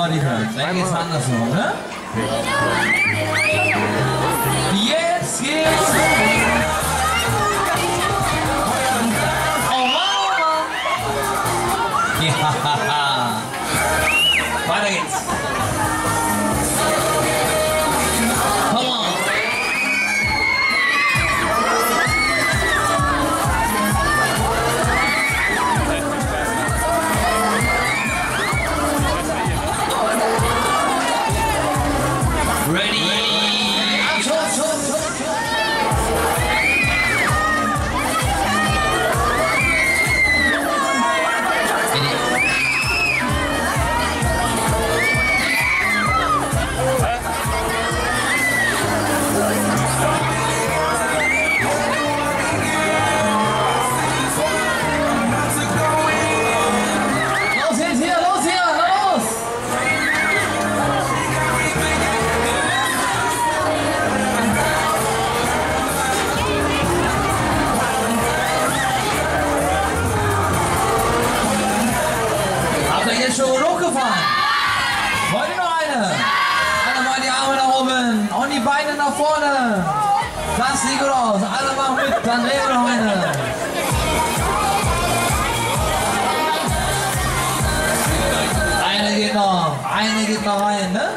mal die hören. Dann geht's andersrum, geht's. Die Beine nach vorne. Das sieht gut aus. Alle machen mit, dann drehen wir noch eine. Eine geht noch, eine geht noch rein, ne?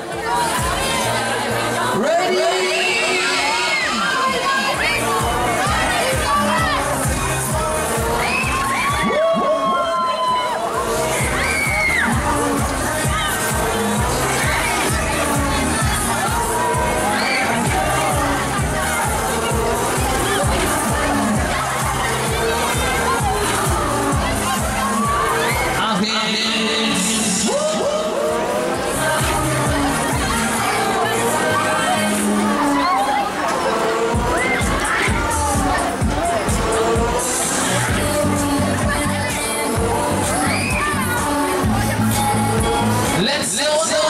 Zilla.